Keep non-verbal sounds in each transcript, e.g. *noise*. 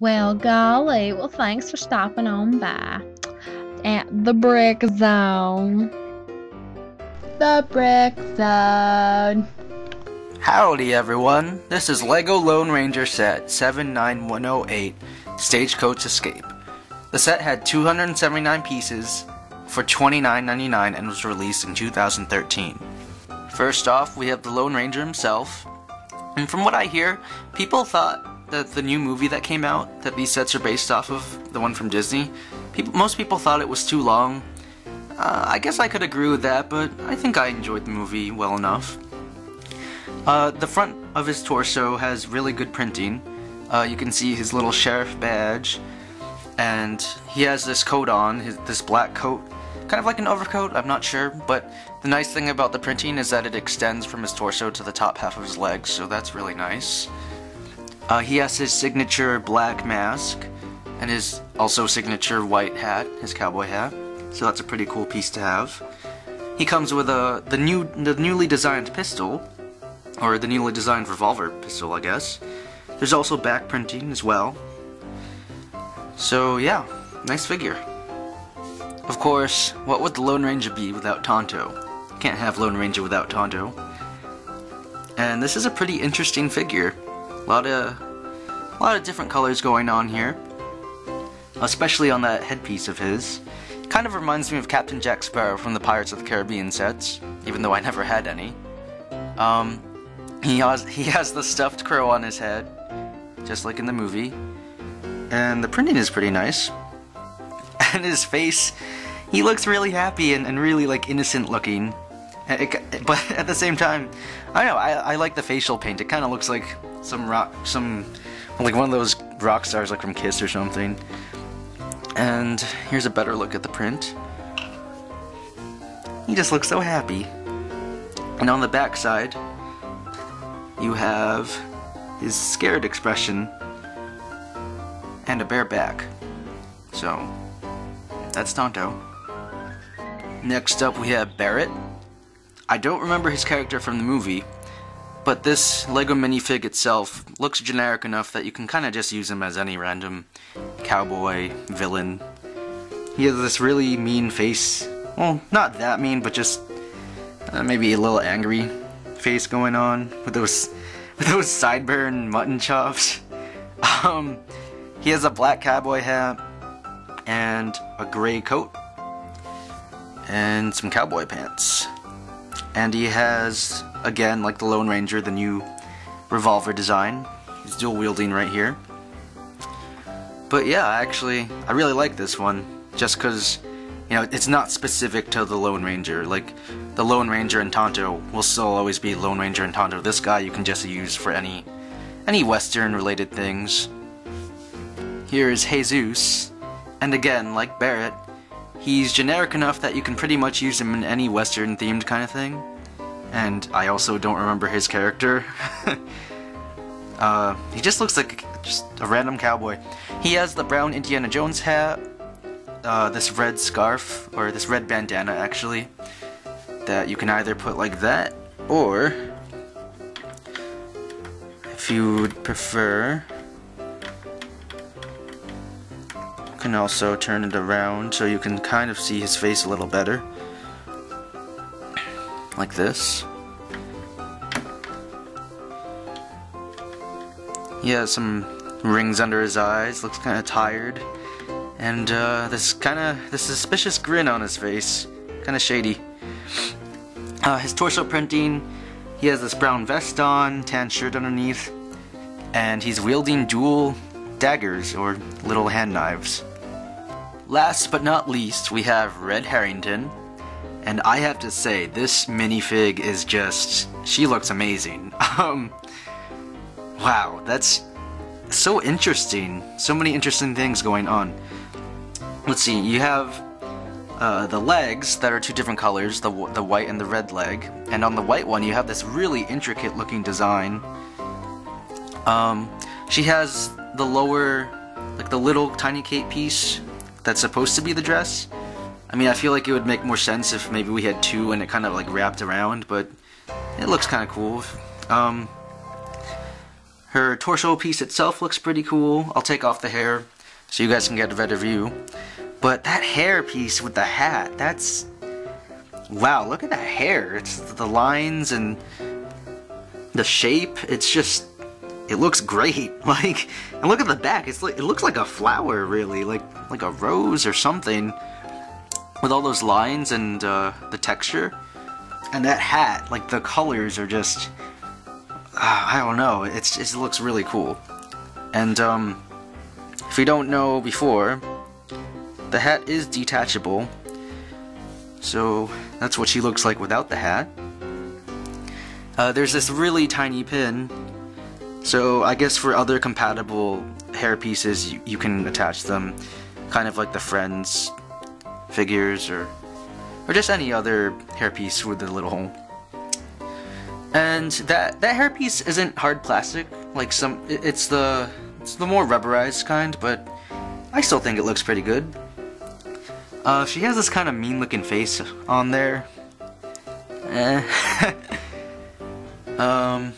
Well, golly, well, thanks for stopping on by at the Brick Zone. The Brick Zone. Howdy everyone, this is LEGO Lone Ranger set 79108 Stagecoach Escape. The set had 279 pieces for $29.99 and was released in 2013. First off, we have the Lone Ranger himself, and from what I hear, people thought that the new movie that came out, that these sets are based off of, the one from Disney, people, most people thought it was too long. Uh, I guess I could agree with that, but I think I enjoyed the movie well enough. Uh, the front of his torso has really good printing. Uh, you can see his little sheriff badge, and he has this coat on, his, this black coat, kind of like an overcoat, I'm not sure, but the nice thing about the printing is that it extends from his torso to the top half of his legs, so that's really nice. Uh, he has his signature black mask, and his also signature white hat, his cowboy hat, so that's a pretty cool piece to have. He comes with a the new the newly designed pistol, or the newly designed revolver pistol, I guess. There's also back printing as well. So yeah, nice figure. Of course, what would the Lone Ranger be without Tonto? Can't have Lone Ranger without Tonto. And this is a pretty interesting figure. A lot of, a lot of different colors going on here. Especially on that headpiece of his. Kind of reminds me of Captain Jack Sparrow from the Pirates of the Caribbean sets, even though I never had any. Um, he has he has the stuffed crow on his head, just like in the movie, and the printing is pretty nice. *laughs* And his face, he looks really happy and, and really like innocent looking. It, but *laughs* at the same time, I don't know I, I like the facial paint. It kind of looks like some rock, some like one of those rock stars like from Kiss or something. And here's a better look at the print. He just looks so happy. And on the back side, you have his scared expression and a bare back. So, that's Tonto. Next up we have Barrett. I don't remember his character from the movie, but this LEGO minifig itself looks generic enough that you can kind of just use him as any random cowboy, villain. He has this really mean face. Well, not that mean, but just uh, maybe a little angry face going on with those *laughs* with those sideburn mutton chops. *laughs* Um, he has a black cowboy hat and a gray coat and some cowboy pants. And he has, again, like the Lone Ranger, the new revolver design. He's dual wielding right here. But yeah, actually, I really like this one just because, you know, it's not specific to the Lone Ranger. Like, the Lone Ranger and Tonto will still always be Lone Ranger and Tonto. This guy you can just use for any, any Western related things. Here is Jesus, and again, like Barrett, he's generic enough that you can pretty much use him in any Western themed kind of thing. And I also don't remember his character. *laughs* uh, he just looks like just a random cowboy. He has the brown Indiana Jones hat, uh, this red scarf, or this red bandana actually, that you can either put like that, or if you would prefer, you can also turn it around so you can kind of see his face a little better. Like this. He has some rings under his eyes, looks kind of tired. And uh, this kind of this suspicious grin on his face, kind of shady. Uh, his torso printing, he has this brown vest on, tan shirt underneath, and he's wielding dual daggers or little hand knives. Last but not least, we have Red Harrington, and I have to say, this minifig is just, she looks amazing. *laughs* Um, wow, that's so interesting. So many interesting things going on. Let's see, you have uh, the legs that are two different colors, the, the white and the red leg. And on the white one, you have this really intricate looking design. Um, she has the lower, like the little tiny cape piece that's supposed to be the dress. I mean, I feel like it would make more sense if maybe we had two and it kind of like wrapped around, but it looks kind of cool. Um, Her torso piece itself looks pretty cool. I'll take off the hair so you guys can get a better view. But that hair piece with the hat, that's... Wow, look at that hair. It's the lines and the shape. It's just... It looks great. *laughs* Like, and look at the back. It's like it looks like a flower, really, like like a rose or something, with all those lines and uh, the texture. And that hat, like the colors are just... Uh, I don't know. It's it looks really cool. And um, if you don't know before, the hat is detachable. So that's what she looks like without the hat. Uh, there's this really tiny pin. So I guess for other compatible hair pieces, you, you can attach them kind of like the Friends figures or or just any other hairpiece with a little hole. And that that hairpiece isn't hard plastic like some. It's the it's the more rubberized kind, but I still think it looks pretty good. Uh, she has this kind of mean-looking face on there. Eh. *laughs* um,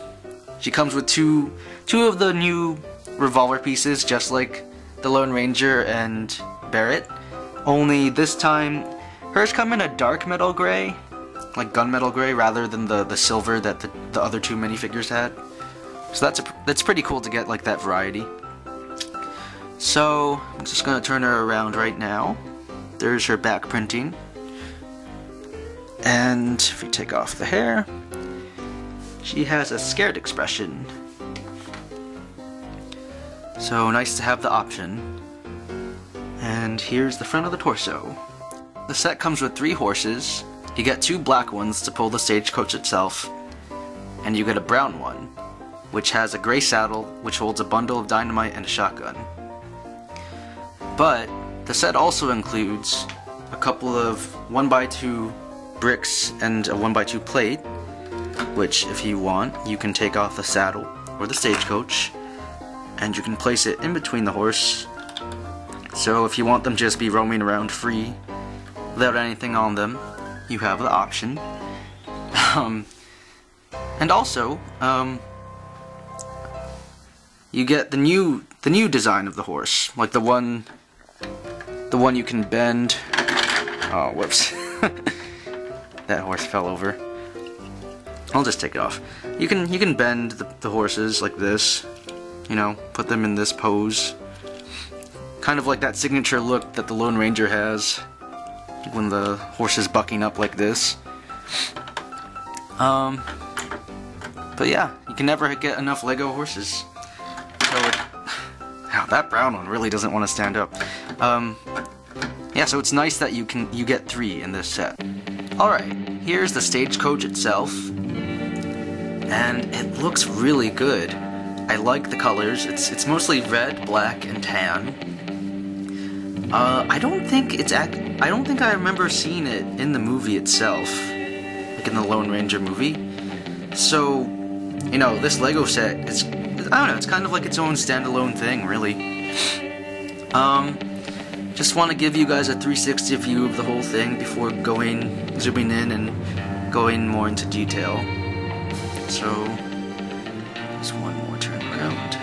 she comes with two two of the new revolver pieces, just like the Lone Ranger and Barrett. Only this time, hers come in a dark metal gray, like gunmetal gray, rather than the the silver that the, the other two minifigures had. So that's a, that's pretty cool to get like that variety. So I'm just gonna turn her around right now. There's her back printing. And if we take off the hair, she has a scared expression. So nice to have the option. Here's the front of the torso. The set comes with three horses. You get two black ones to pull the stagecoach itself. And you get a brown one, which has a gray saddle, which holds a bundle of dynamite and a shotgun. But the set also includes a couple of 1x2 bricks and a 1x2 plate, which if you want, you can take off the saddle or the stagecoach, and you can place it in between the horse. So if you want them just be roaming around free, without anything on them, you have the option. *laughs* Um, and also, um, you get the new the new design of the horse, like the one the one you can bend. Oh, whoops. *laughs* that horse fell over. I'll just take it off. You can you can bend the, the horses like this. You know, put them in this pose. Kind of like that signature look that the Lone Ranger has when the horse is bucking up like this. Um, but yeah, you can never get enough Lego horses. So it, *sighs* wow, that brown one really doesn't want to stand up. Um, yeah, so it's nice that you can you get three in this set. Alright, here's the stagecoach itself. And it looks really good. I like the colors. It's it's mostly red, black, and tan. Uh, I don't think it's I don't think I remember seeing it in the movie itself. Like in the Lone Ranger movie. So, you know, this Lego set is I don't know, it's kind of like its own standalone thing, really. Um, just want to give you guys a 360 view of the whole thing before going, zooming in and going more into detail. So, just one more turn around.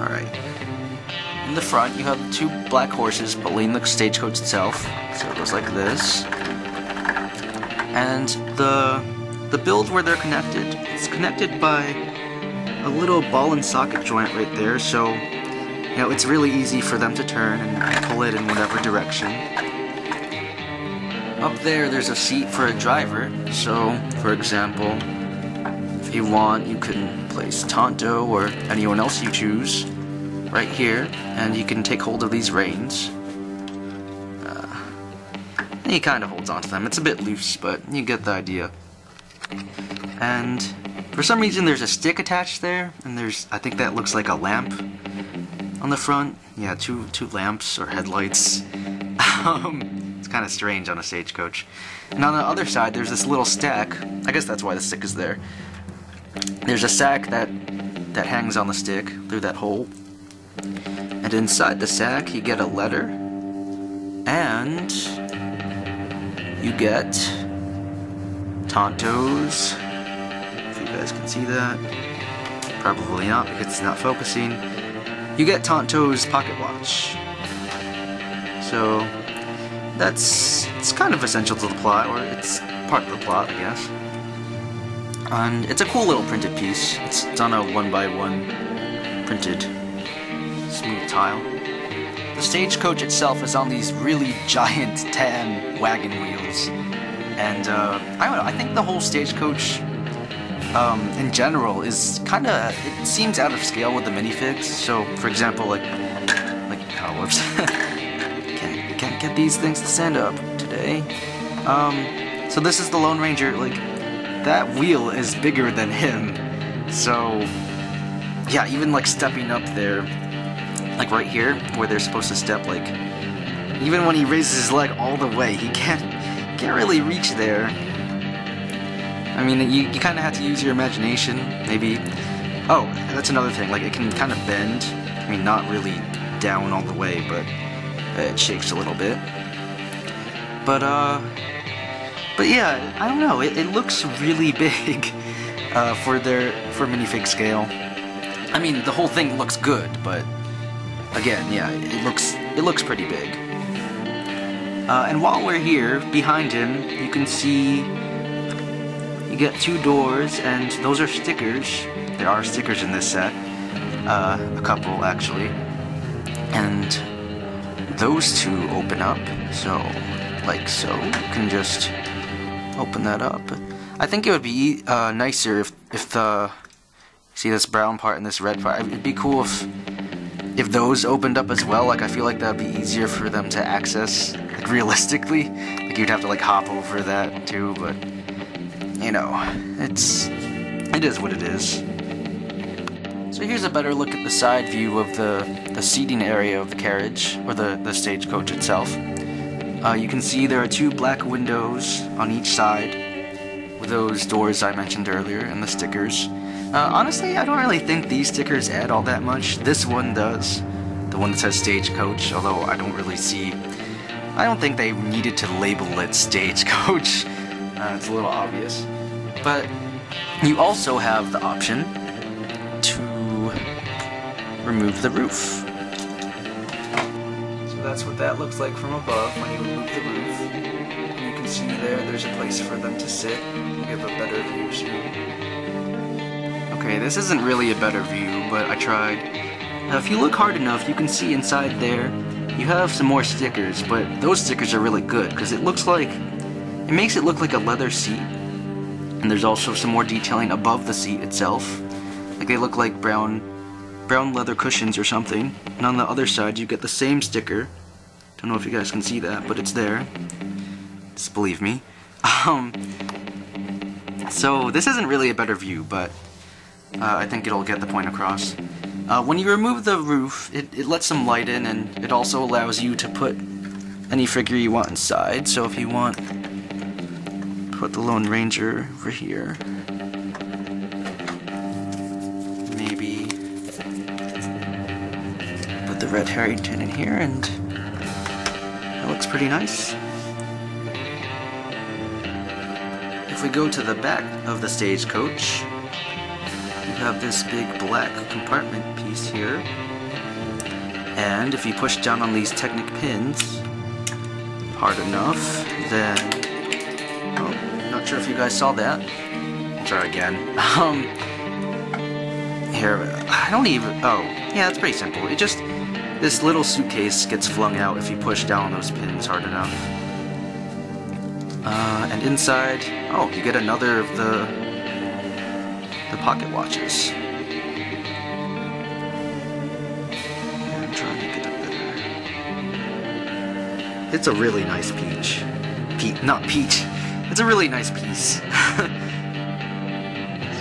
Alright. In the front, you have two black horses pulling the stagecoach itself. So it goes like this. And the the build where they're connected, it's connected by a little ball and socket joint right there, so you know, it's really easy for them to turn and pull it in whatever direction. Up there, there's a seat for a driver, so, for example, if you want, you can place Tonto or anyone else you choose right here, and you can take hold of these reins. Uh, he kind of holds onto them. It's a bit loose, but you get the idea. And for some reason, there's a stick attached there, and there's, I think that looks like a lamp on the front. Yeah, two two lamps or headlights. *laughs* um, it's kind of strange on a stagecoach. And on the other side, there's this little stack. I guess that's why the stick is there. There's a sack that that hangs on the stick through that hole. And inside the sack, you get a letter. And you get Tonto's. If you guys can see that. Probably not because it's not focusing. You get Tonto's pocket watch. So that's it's kind of essential to the plot, or it's part of the plot, I guess. And it's a cool little printed piece. It's, it's on a one by one printed smooth tile. The stagecoach itself is on these really giant *laughs* tan wagon wheels. And uh, I don't know, I think the whole stagecoach um, in general is kind of, it seems out of scale with the minifigs. So, for example, like, like, oh, whoops. *laughs* can't, can't get these things to stand up today. Um, so this is the Lone Ranger, like, that wheel is bigger than him. So, yeah, even like stepping up there, like right here, where they're supposed to step, like, even when he raises his leg all the way, he can't, can't really reach there. I mean, you, you kind of have to use your imagination, maybe. Oh, that's another thing, like, it can kind of bend. I mean, not really down all the way, but it shakes a little bit. But, uh, but yeah, I don't know, it, it looks really *laughs* big uh, for their, for minifig scale. I mean, the whole thing looks good, but again, yeah, it looks, it looks pretty big. Uh, and while we're here, behind him, you can see you get two doors, and those are stickers. There are stickers in this set. Uh, a couple, actually. And those two open up, so, like so. You can just open that up. I think it would be uh, nicer if, if the, see this brown part and this red part, it'd be cool if if those opened up as well, like I feel like that'd be easier for them to access, like realistically. Like you'd have to like hop over that too, but you know, it's it is what it is. So here's a better look at the side view of the the seating area of the carriage or the the stagecoach itself. Uh, you can see there are two black windows on each side with those doors I mentioned earlier and the stickers. Uh, honestly, I don't really think these stickers add all that much. This one does. The one that says Stagecoach, although I don't really see... I don't think they needed to label it *laughs* Stagecoach. Uh, it's a little obvious. But you also have the option to remove the roof. So that's what that looks like from above when you remove the roof. You can see there, there's a place for them to sit. You have a better view soon. Okay, this isn't really a better view, but I tried. Now, if you look hard enough, you can see inside there, you have some more stickers, but those stickers are really good, because it looks like, it makes it look like a leather seat. And there's also some more detailing above the seat itself. Like they look like brown, brown leather cushions or something. And on the other side, you get the same sticker. Don't know if you guys can see that, but it's there. Just believe me. *laughs* Um, so this isn't really a better view, but uh, I think it'll get the point across. Uh, when you remove the roof, it, it lets some light in, and it also allows you to put any figure you want inside. So if you want, put the Lone Ranger over here. Maybe put the Red Harrington in here, and that looks pretty nice. If we go to the back of the stagecoach, have this big black compartment piece here. And if you push down on these Technic pins hard enough, then... Oh, not sure if you guys saw that. Try again. *laughs* Um, here, I don't even... Oh, yeah, it's pretty simple. It just... This little suitcase gets flung out if you push down on those pins hard enough. Uh, and inside... Oh, you get another of the the pocket watches. I'm trying to get up there. It's a really nice peach. Pe not peach. It's a really nice piece. *laughs* so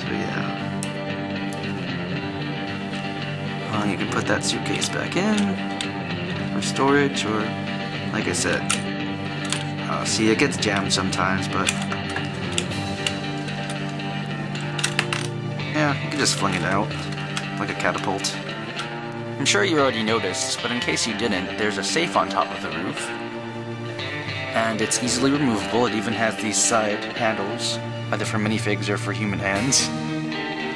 yeah. Well, you can put that suitcase back in for storage, or like I said, uh, see it gets jammed sometimes, but you can just fling it out, like a catapult. I'm sure you already noticed, but in case you didn't, there's a safe on top of the roof. And it's easily removable, it even has these side handles, either for minifigs or for human hands.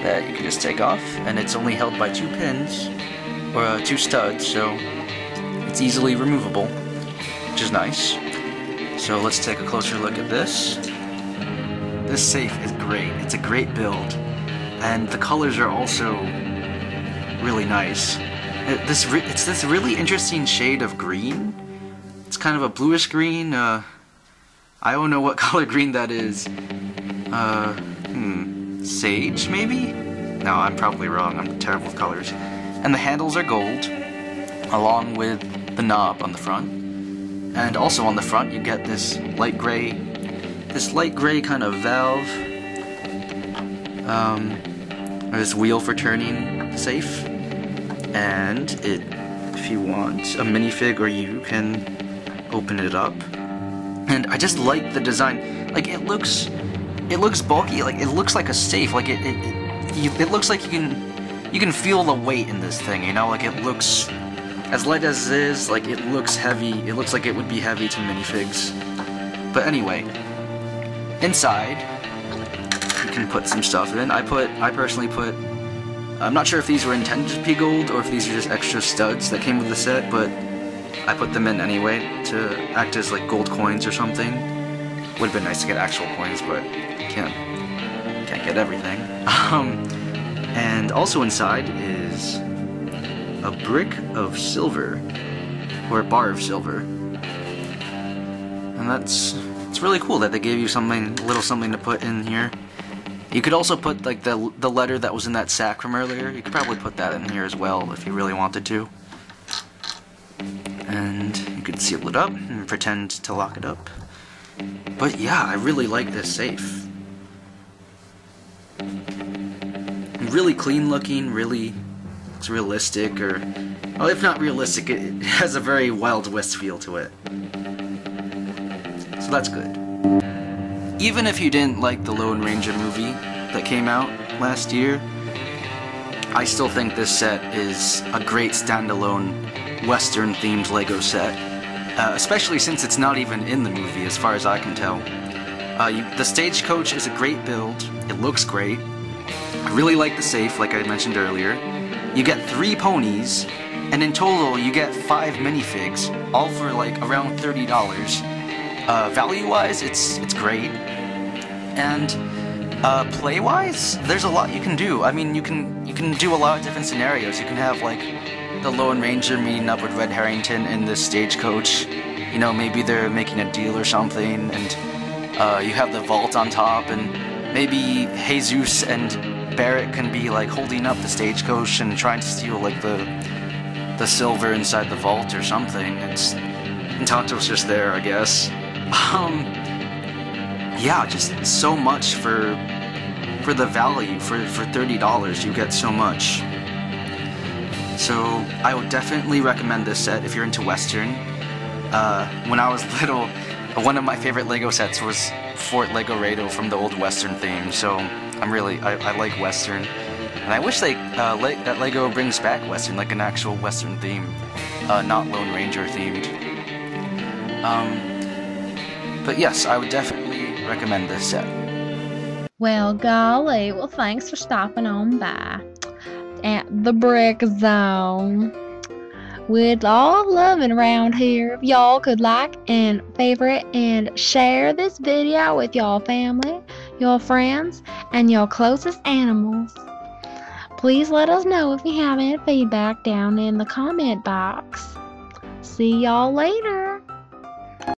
that you can just take off, and it's only held by two pins, or uh, two studs, so it's easily removable, which is nice. So let's take a closer look at this. This safe is great. It's a great build, and the colors are also really nice. It, this it's this really interesting shade of green. It's kind of a bluish green. Uh, I don't know what *laughs* color green that is. Uh, hmm, sage maybe? No, I'm probably wrong. I'm terrible with colors. And the handles are gold, along with the knob on the front. And also on the front, you get this light gray, this light gray kind of valve. Um, this wheel for turning safe. And it, if you want, a minifig or you can open it up. And I just like the design. Like it looks, it looks bulky. Like it looks like a safe. Like it, it, it, you, it looks like you can, you can feel the weight in this thing. You know, like it looks, as light as it is, like it looks heavy. It looks like it would be heavy to minifigs. But anyway, inside, can put some stuff in. I put, I personally put. I'm not sure if these were intended to be gold or if these are just extra studs that came with the set, but I put them in anyway to act as like gold coins or something. Would have been nice to get actual coins, but can't can't get everything. *laughs* Um, and also inside is a brick of silver, or a bar of silver, and that's it's really cool that they gave you something, little something to put in here. You could also put like the the letter that was in that sack from earlier. You could probably put that in here as well if you really wanted to and you could seal it up and pretend to lock it up. But yeah, I really like this safe. Really clean looking, really it's realistic, or well, if not realistic, it has a very Wild West feel to it. So that's good. Even if you didn't like the Lone Ranger movie that came out last year, I still think this set is a great standalone Western themed Lego set, uh, especially since it's not even in the movie as far as I can tell. Uh, you, the stagecoach is a great build, it looks great. I really like the safe, like I mentioned earlier. You get three ponies, and in total you get five minifigs, all for like around $30. Uh, Value-wise, it's, it's great. And uh, play-wise, there's a lot you can do. I mean, you can you can do a lot of different scenarios. You can have like the Lone Ranger meeting up with Red Harrington in the stagecoach. You know, maybe they're making a deal or something, and uh, you have the vault on top, and maybe Jesus and Barrett can be like holding up the stagecoach and trying to steal like the the silver inside the vault or something. It's and Tonto's just there, I guess. Um, yeah, just so much for for the value. For for thirty dollars, you get so much. So I would definitely recommend this set if you're into Western. Uh, when I was *laughs* little, one of my favorite Lego sets was Fort Legoredo from the old Western theme. So I'm really I, I like Western, and I wish they uh, Le that Lego brings back Western, like an actual Western theme, uh, not Lone Ranger themed. Um, but yes, I would definitely recommend this set. Well, golly, well, thanks for stopping on by at the Brick Zone. We'd all love it around here if y'all could like and favorite and share this video with y'all family, your friends, and your closest animals. Please let us know if you have any feedback down in the comment box. See y'all later.